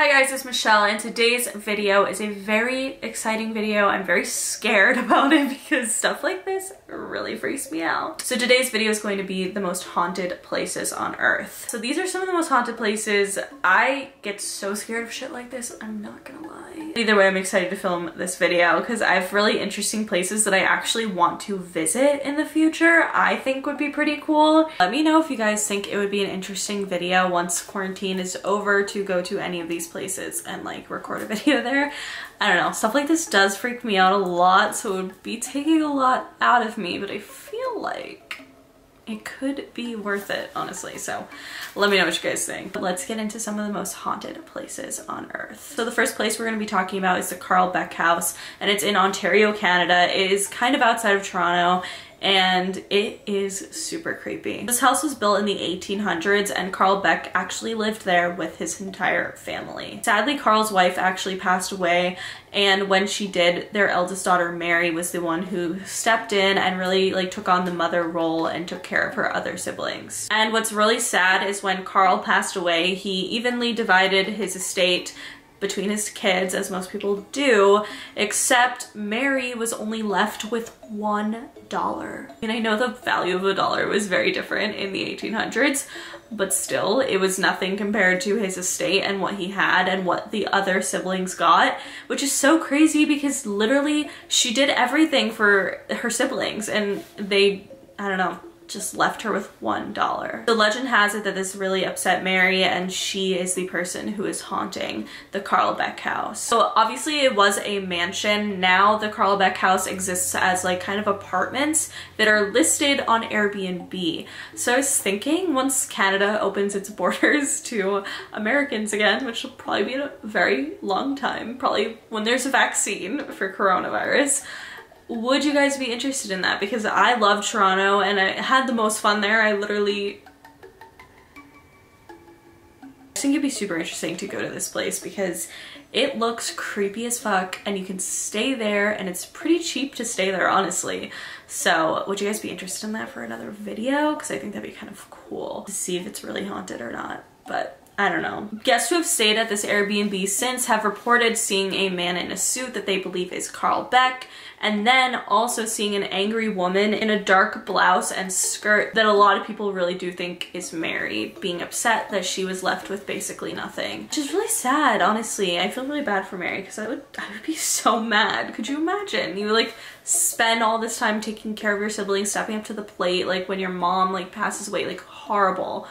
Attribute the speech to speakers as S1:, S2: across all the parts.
S1: Hi guys, it's Michelle and today's video is a very exciting video. I'm very scared about it because stuff like this really freaks me out. So today's video is going to be the most haunted places on earth. So these are some of the most haunted places. I get so scared of shit like this, I'm not gonna lie. Either way, I'm excited to film this video because I have really interesting places that I actually want to visit in the future. I think would be pretty cool. Let me know if you guys think it would be an interesting video once quarantine is over to go to any of these places and like record a video there. I don't know, stuff like this does freak me out a lot, so it would be taking a lot out of me, but I feel like it could be worth it, honestly. So let me know what you guys think. But let's get into some of the most haunted places on earth. So the first place we're gonna be talking about is the Carl Beck House, and it's in Ontario, Canada. It is kind of outside of Toronto and it is super creepy. This house was built in the 1800s and Carl Beck actually lived there with his entire family. Sadly, Carl's wife actually passed away and when she did, their eldest daughter Mary was the one who stepped in and really like took on the mother role and took care of her other siblings. And what's really sad is when Carl passed away, he evenly divided his estate between his kids, as most people do, except Mary was only left with one dollar. And I know the value of a dollar was very different in the 1800s, but still, it was nothing compared to his estate and what he had and what the other siblings got, which is so crazy because literally she did everything for her siblings and they, I don't know, just left her with one dollar. The legend has it that this really upset Mary and she is the person who is haunting the Carl Beck house. So obviously it was a mansion. Now the Carl Beck house exists as like kind of apartments that are listed on Airbnb. So I was thinking once Canada opens its borders to Americans again, which will probably be in a very long time, probably when there's a vaccine for coronavirus, would you guys be interested in that? Because I love Toronto and I had the most fun there. I literally I think it'd be super interesting to go to this place because it looks creepy as fuck and you can stay there and it's pretty cheap to stay there honestly. So would you guys be interested in that for another video? Because I think that'd be kind of cool to see if it's really haunted or not. But I don't know. Guests who have stayed at this Airbnb since have reported seeing a man in a suit that they believe is Carl Beck and then also seeing an angry woman in a dark blouse and skirt that a lot of people really do think is Mary being upset that she was left with basically nothing. Which is really sad, honestly. I feel really bad for Mary because I would, I would be so mad. Could you imagine? You like spend all this time taking care of your siblings, stepping up to the plate, like when your mom like passes away, like horrible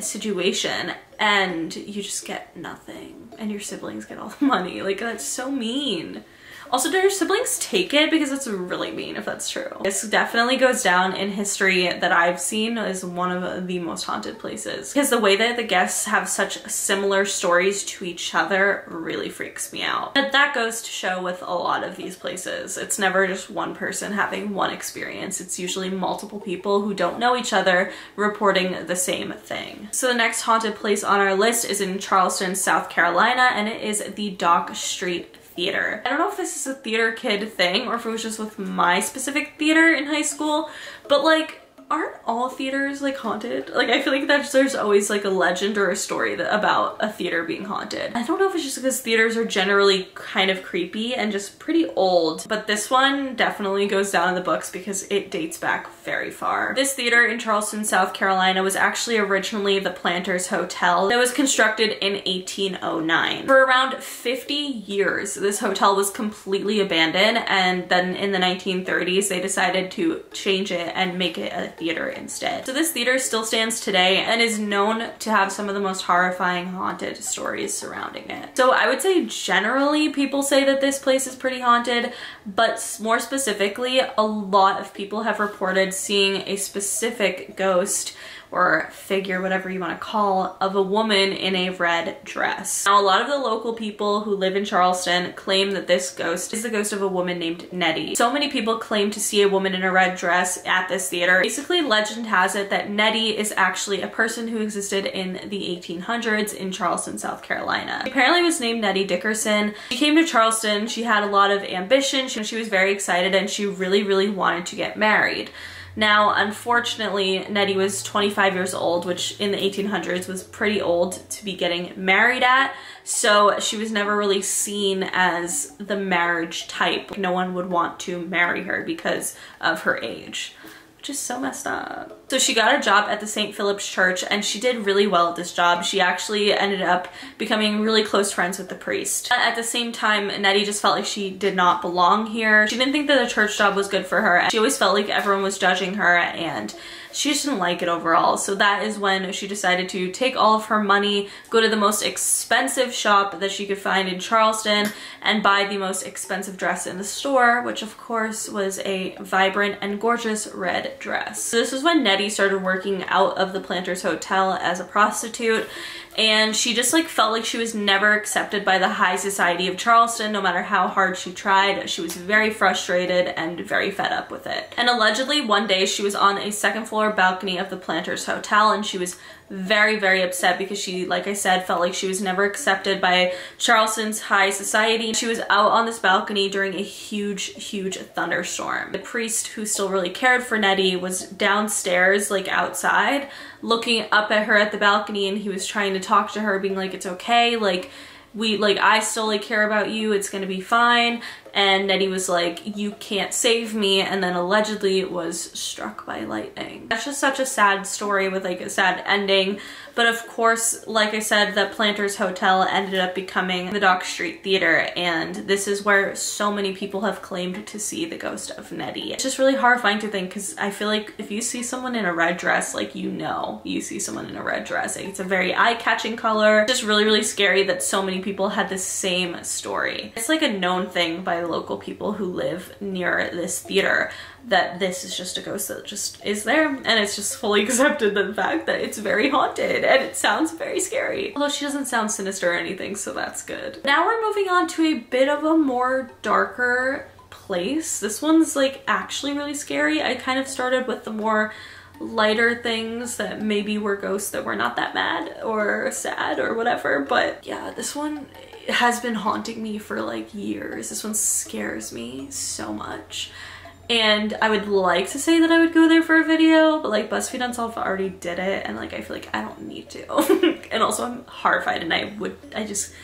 S1: situation and you just get nothing and your siblings get all the money. Like that's so mean. Also, do your siblings take it? Because it's really mean if that's true. This definitely goes down in history that I've seen as one of the most haunted places. Because the way that the guests have such similar stories to each other really freaks me out. But that goes to show with a lot of these places. It's never just one person having one experience. It's usually multiple people who don't know each other reporting the same thing. So the next haunted place on our list is in Charleston, South Carolina, and it is the Dock Street theater. I don't know if this is a theater kid thing or if it was just with my specific theater in high school, but like aren't all theaters like haunted? Like I feel like that's there's always like a legend or a story that, about a theater being haunted. I don't know if it's just because theaters are generally kind of creepy and just pretty old, but this one definitely goes down in the books because it dates back very far. This theater in Charleston, South Carolina was actually originally the Planters Hotel that was constructed in 1809. For around 50 years, this hotel was completely abandoned and then in the 1930s they decided to change it and make it a theater instead. So this theater still stands today and is known to have some of the most horrifying haunted stories surrounding it. So I would say generally people say that this place is pretty haunted, but more specifically, a lot of people have reported seeing a specific ghost or figure, whatever you want to call, of a woman in a red dress. Now, a lot of the local people who live in Charleston claim that this ghost is the ghost of a woman named Nettie. So many people claim to see a woman in a red dress at this theater. Basically, legend has it that Nettie is actually a person who existed in the 1800s in Charleston, South Carolina. She apparently was named Nettie Dickerson. She came to Charleston, she had a lot of ambition, she was very excited, and she really, really wanted to get married. Now, unfortunately, Nettie was 25 years old, which in the 1800s was pretty old to be getting married at. So she was never really seen as the marriage type. No one would want to marry her because of her age which is so messed up. So she got a job at the St. Philip's Church and she did really well at this job. She actually ended up becoming really close friends with the priest. At the same time, Nettie just felt like she did not belong here. She didn't think that the church job was good for her. She always felt like everyone was judging her and she just didn't like it overall. So that is when she decided to take all of her money, go to the most expensive shop that she could find in Charleston and buy the most expensive dress in the store, which of course was a vibrant and gorgeous red dress. So this was when Nettie started working out of the Planters Hotel as a prostitute and she just like felt like she was never accepted by the high society of Charleston no matter how hard she tried. She was very frustrated and very fed up with it. And allegedly one day she was on a second floor balcony of the Planters Hotel and she was very, very upset because she, like I said, felt like she was never accepted by Charleston's high society. She was out on this balcony during a huge, huge thunderstorm. The priest who still really cared for Nettie was downstairs, like outside, looking up at her at the balcony and he was trying to talk to her, being like, it's okay, like, we like I still like care about you it's gonna be fine and Nettie was like you can't save me. And then allegedly was struck by lightning. That's just such a sad story with like a sad ending. But of course like I said the Planters Hotel ended up becoming the Dock Street Theater. And this is where so many people have claimed to see the ghost of Nettie. It's just really horrifying to think because I feel like if you see someone in a red dress like you know you see someone in a red dress. It's a very eye-catching color. It's just really really scary that so many people had the same story. It's like a known thing by local people who live near this theater that this is just a ghost that just is there and it's just fully accepted the fact that it's very haunted and it sounds very scary. Although she doesn't sound sinister or anything so that's good. Now we're moving on to a bit of a more darker place. This one's like actually really scary. I kind of started with the more lighter things that maybe were ghosts that were not that mad or sad or whatever. But yeah, this one has been haunting me for like years. This one scares me so much. And I would like to say that I would go there for a video, but like BuzzFeed Unsolved already did it and like I feel like I don't need to. and also I'm horrified and I would, I just,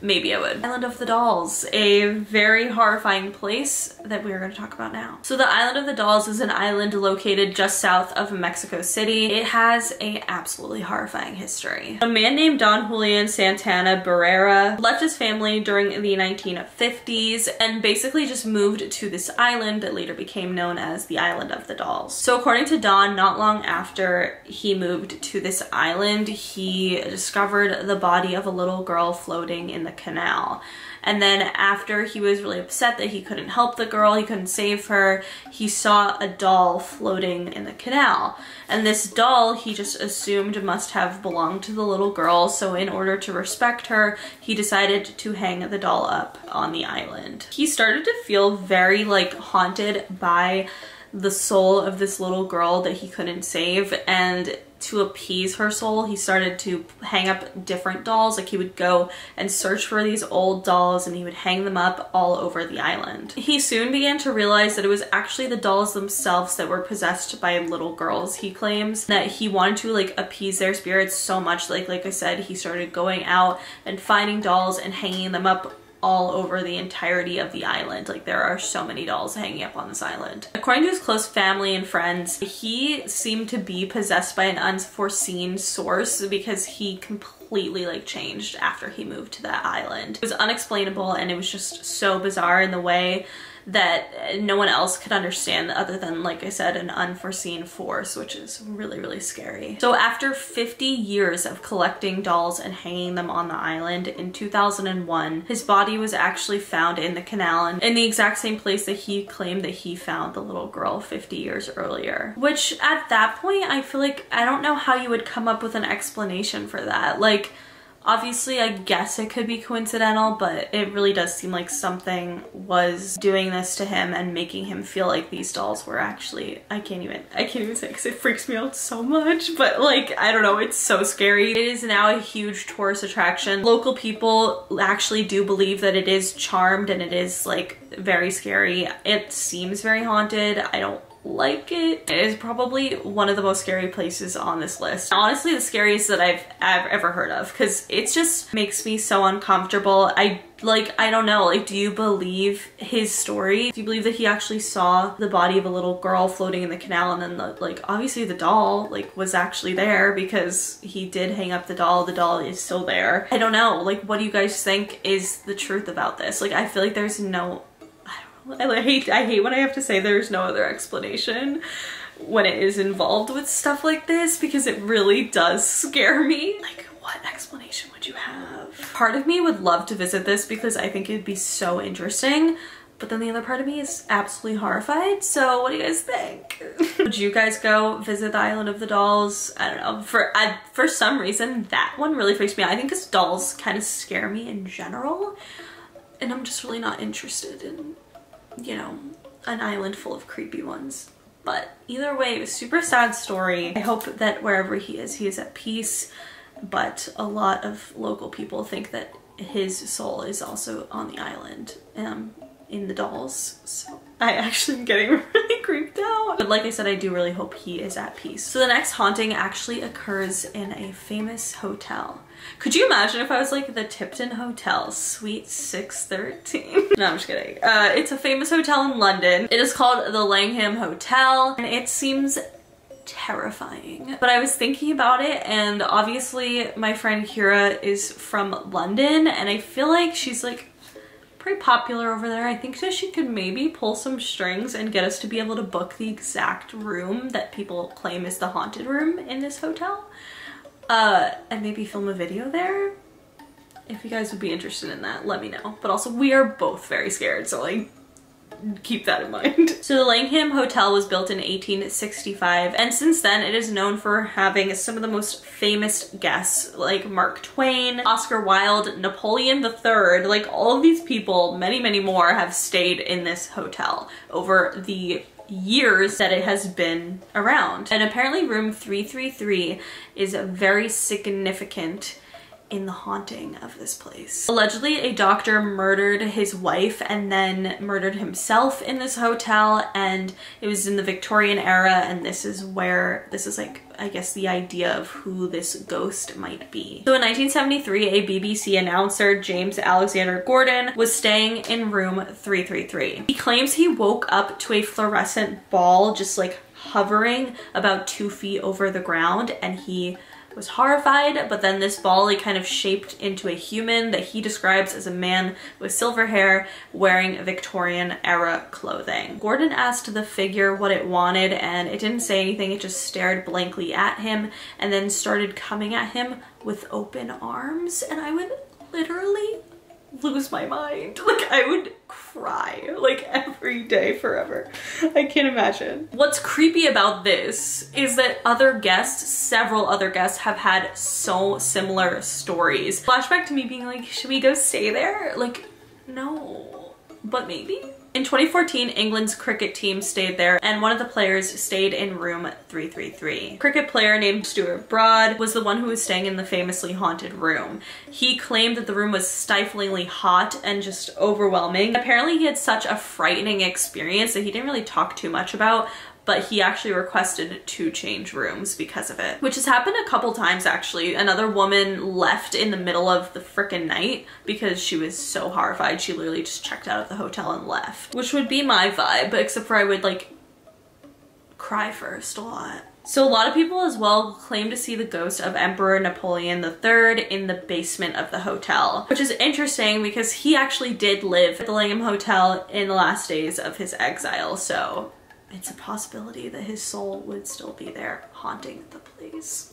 S1: maybe I would. Island of the Dolls, a very horrifying place that we are going to talk about now. So the Island of the Dolls is an island located just south of Mexico City. It has a absolutely horrifying history. A man named Don Julian Santana Barrera left his family during the 1950s and basically just moved to this island that later became known as the Island of the Dolls. So according to Don, not long after he moved to this island, he discovered the body of a little girl floating in the canal. And then after he was really upset that he couldn't help the girl, he couldn't save her, he saw a doll floating in the canal. And this doll he just assumed must have belonged to the little girl, so in order to respect her, he decided to hang the doll up on the island. He started to feel very like haunted by the soul of this little girl that he couldn't save and to appease her soul, he started to hang up different dolls. Like he would go and search for these old dolls and he would hang them up all over the island. He soon began to realize that it was actually the dolls themselves that were possessed by little girls. He claims that he wanted to like appease their spirits so much. Like, like I said, he started going out and finding dolls and hanging them up all over the entirety of the island. Like there are so many dolls hanging up on this island. According to his close family and friends, he seemed to be possessed by an unforeseen source because he completely like changed after he moved to that island. It was unexplainable and it was just so bizarre in the way that no one else could understand other than, like I said, an unforeseen force, which is really, really scary. So after 50 years of collecting dolls and hanging them on the island, in 2001, his body was actually found in the canal and in the exact same place that he claimed that he found the little girl 50 years earlier. Which at that point, I feel like, I don't know how you would come up with an explanation for that. Like, Obviously, I guess it could be coincidental, but it really does seem like something was doing this to him and making him feel like these dolls were actually, I can't even, I can't even say because it freaks me out so much, but like, I don't know, it's so scary. It is now a huge tourist attraction. Local people actually do believe that it is charmed and it is like very scary. It seems very haunted. I don't like it. It is probably one of the most scary places on this list. Honestly, the scariest that I've, I've ever heard of because it just makes me so uncomfortable. I like, I don't know, like, do you believe his story? Do you believe that he actually saw the body of a little girl floating in the canal and then the, like, obviously the doll, like, was actually there because he did hang up the doll. The doll is still there. I don't know, like, what do you guys think is the truth about this? Like, I feel like there's no I hate I hate when I have to say there's no other explanation when it is involved with stuff like this because it really does scare me. Like what explanation would you have? Part of me would love to visit this because I think it'd be so interesting. But then the other part of me is absolutely horrified. So what do you guys think? Would you guys go visit the Island of the Dolls? I don't know. For I, for some reason, that one really freaks me out. I think because dolls kind of scare me in general. And I'm just really not interested in you know, an island full of creepy ones. But either way, it was super sad story. I hope that wherever he is, he is at peace. But a lot of local people think that his soul is also on the island um, in the dolls. So I actually am getting. But like I said, I do really hope he is at peace. So the next haunting actually occurs in a famous hotel. Could you imagine if I was like the Tipton Hotel, Suite 613? no, I'm just kidding. Uh, it's a famous hotel in London. It is called the Langham Hotel and it seems terrifying. But I was thinking about it and obviously my friend Kira is from London and I feel like she's like pretty popular over there. I think that she could maybe pull some strings and get us to be able to book the exact room that people claim is the haunted room in this hotel uh, and maybe film a video there. If you guys would be interested in that, let me know. But also we are both very scared, so like keep that in mind. So the Langham Hotel was built in 1865 and since then it is known for having some of the most famous guests like Mark Twain, Oscar Wilde, Napoleon III, like all of these people, many, many more have stayed in this hotel over the years that it has been around. And apparently room 333 is very significant in the haunting of this place. Allegedly, a doctor murdered his wife and then murdered himself in this hotel and it was in the Victorian era and this is where, this is like I guess, the idea of who this ghost might be. So in 1973, a BBC announcer, James Alexander Gordon, was staying in room 333. He claims he woke up to a fluorescent ball just like hovering about two feet over the ground and he was horrified, but then this ball kind of shaped into a human that he describes as a man with silver hair wearing Victorian era clothing. Gordon asked the figure what it wanted and it didn't say anything, it just stared blankly at him and then started coming at him with open arms and I would literally lose my mind. Like I would cry like every day forever. I can't imagine. What's creepy about this is that other guests, several other guests have had so similar stories. Flashback to me being like, should we go stay there? Like, no, but maybe. In 2014, England's cricket team stayed there and one of the players stayed in room 333. cricket player named Stuart Broad was the one who was staying in the famously haunted room. He claimed that the room was stiflingly hot and just overwhelming. Apparently he had such a frightening experience that he didn't really talk too much about, but he actually requested to change rooms because of it, which has happened a couple times actually. Another woman left in the middle of the freaking night because she was so horrified. She literally just checked out of the hotel and left, which would be my vibe, except for I would like cry first a lot. So a lot of people as well claim to see the ghost of Emperor Napoleon III in the basement of the hotel, which is interesting because he actually did live at the Langham Hotel in the last days of his exile. So it's a possibility that his soul would still be there haunting the place.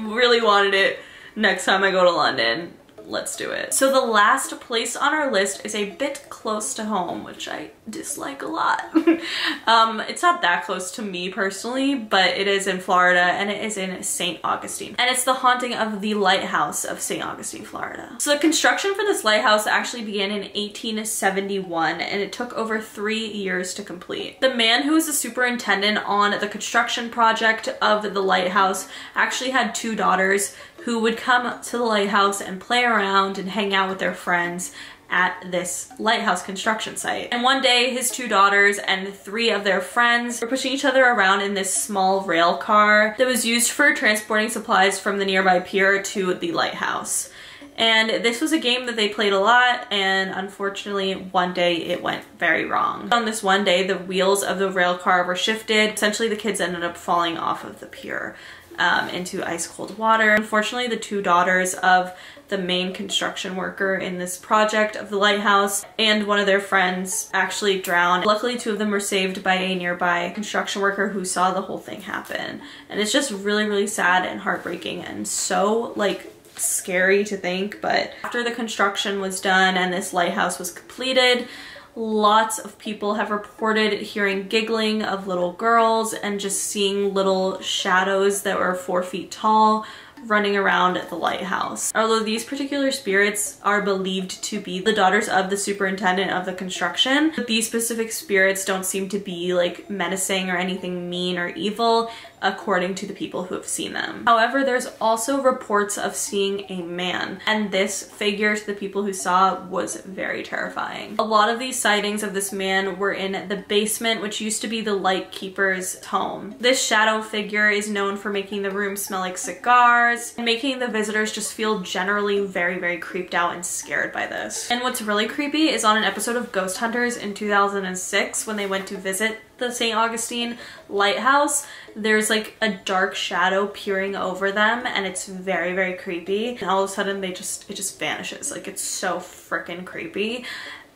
S1: really wanted it next time I go to London let's do it. So the last place on our list is a bit close to home, which I dislike a lot. um, it's not that close to me personally, but it is in Florida and it is in St. Augustine. And it's the haunting of the lighthouse of St. Augustine, Florida. So the construction for this lighthouse actually began in 1871 and it took over three years to complete. The man who was the superintendent on the construction project of the lighthouse actually had two daughters who would come to the lighthouse and play around and hang out with their friends at this lighthouse construction site. And one day his two daughters and three of their friends were pushing each other around in this small rail car that was used for transporting supplies from the nearby pier to the lighthouse. And this was a game that they played a lot and unfortunately one day it went very wrong. On this one day the wheels of the rail car were shifted. Essentially the kids ended up falling off of the pier um, into ice cold water. Unfortunately the two daughters of the main construction worker in this project of the lighthouse and one of their friends actually drowned. Luckily two of them were saved by a nearby construction worker who saw the whole thing happen. And it's just really really sad and heartbreaking and so like scary to think, but after the construction was done and this lighthouse was completed, lots of people have reported hearing giggling of little girls and just seeing little shadows that were four feet tall running around at the lighthouse. Although these particular spirits are believed to be the daughters of the superintendent of the construction, these specific spirits don't seem to be like menacing or anything mean or evil according to the people who have seen them. However, there's also reports of seeing a man and this figure to the people who saw was very terrifying. A lot of these sightings of this man were in the basement which used to be the lightkeeper's home. This shadow figure is known for making the room smell like cigars and making the visitors just feel generally very very creeped out and scared by this. And what's really creepy is on an episode of Ghost Hunters in 2006 when they went to visit the St. Augustine lighthouse, there's like a dark shadow peering over them and it's very, very creepy. And all of a sudden they just, it just vanishes. Like it's so freaking creepy.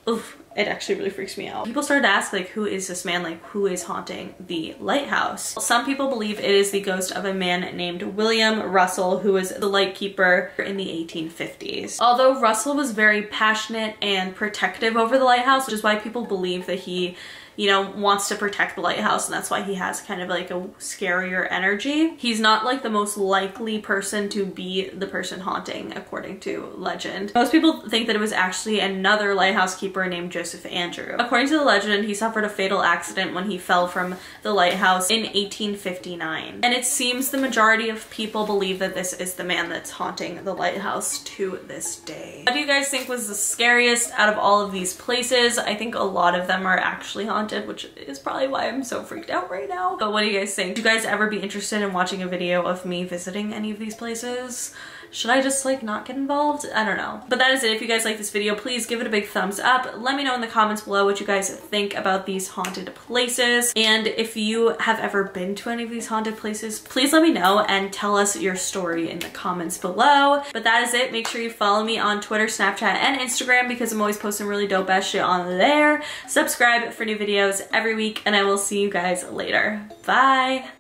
S1: Oof, it actually really freaks me out. People started to ask like, who is this man? Like, who is haunting the lighthouse? Some people believe it is the ghost of a man named William Russell, who was the lightkeeper in the 1850s. Although Russell was very passionate and protective over the lighthouse, which is why people believe that he you know, wants to protect the lighthouse and that's why he has kind of like a scarier energy. He's not like the most likely person to be the person haunting according to legend. Most people think that it was actually another lighthouse keeper named Joseph Andreu. According to the legend, he suffered a fatal accident when he fell from the lighthouse in 1859. And it seems the majority of people believe that this is the man that's haunting the lighthouse to this day. What do you guys think was the scariest out of all of these places? I think a lot of them are actually haunted haunted, which is probably why I'm so freaked out right now. But what do you guys think? Do you guys ever be interested in watching a video of me visiting any of these places? Should I just like not get involved? I don't know. But that is it. If you guys like this video, please give it a big thumbs up. Let me know in the comments below what you guys think about these haunted places. And if you have ever been to any of these haunted places, please let me know and tell us your story in the comments below. But that is it. Make sure you follow me on Twitter, Snapchat, and Instagram because I'm always posting really dope ass shit on there. Subscribe for new videos every week and I will see you guys later. Bye!